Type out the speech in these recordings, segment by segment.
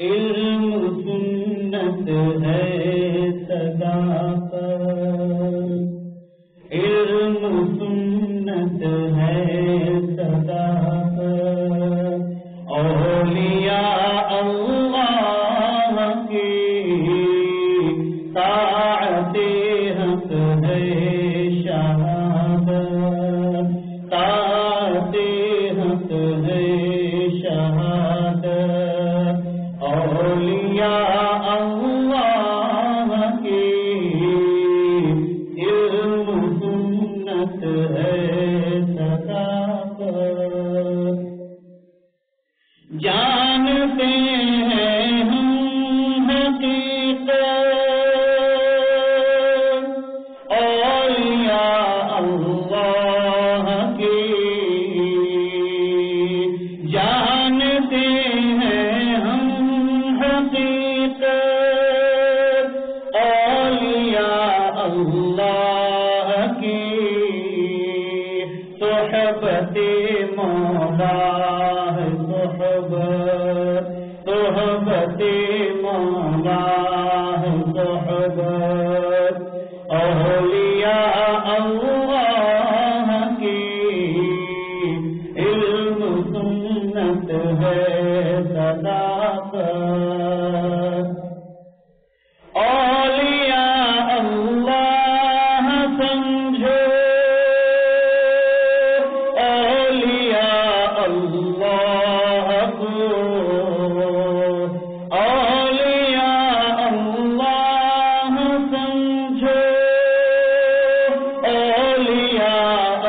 علم سنت ہے سدا پر۔ صحبت مولا ہے صحبت صحبت مولا ہے صحبت اولیاء اللہ کی علم سنت ہے، صداقت۔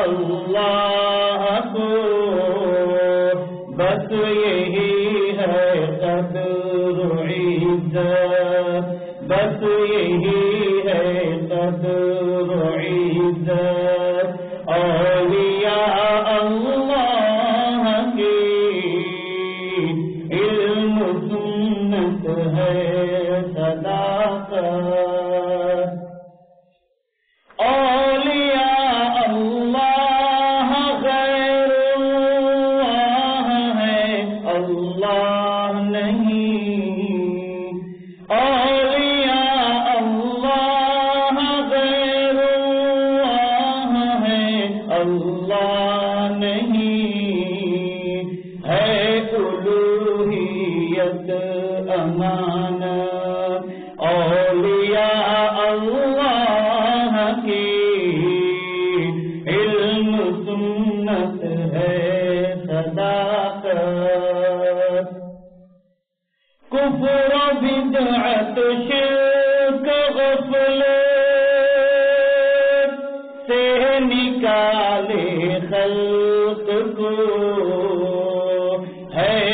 اللہ کو۔ بس یہی ہے قدر عزت۔ بس یہی ہے قدر عزت۔ کفر بدعت شرک غفلت سے نکالے خلق کو۔ ہے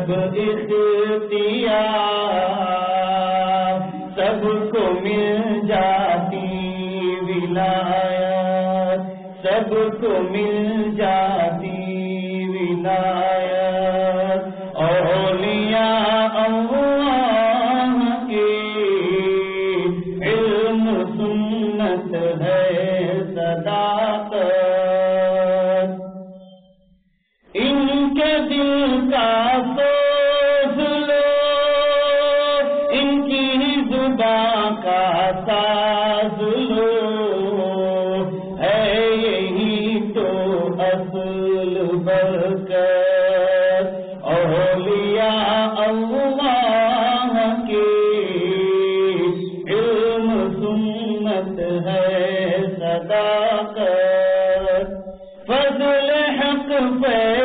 سب اختیار سب کو مل جاتی ولایت، سب کو مل جاتی ولایت۔ اولیاء اللہ کی علم سنت ہے۔ زباں کا ساز لو۔ ہے یہی تو اصل برکت۔ اولیاء اللہ کی علم سنت ہے صداقت۔ فضل حق فیض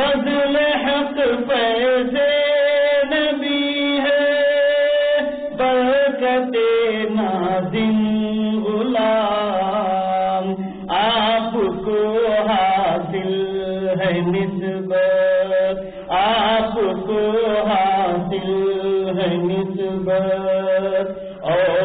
فضل حق فیض نبی ہے۔ برکت نادم غلام، آپ کو حاصل ہے نسبت آپ کو حاصل ہے نسبت اور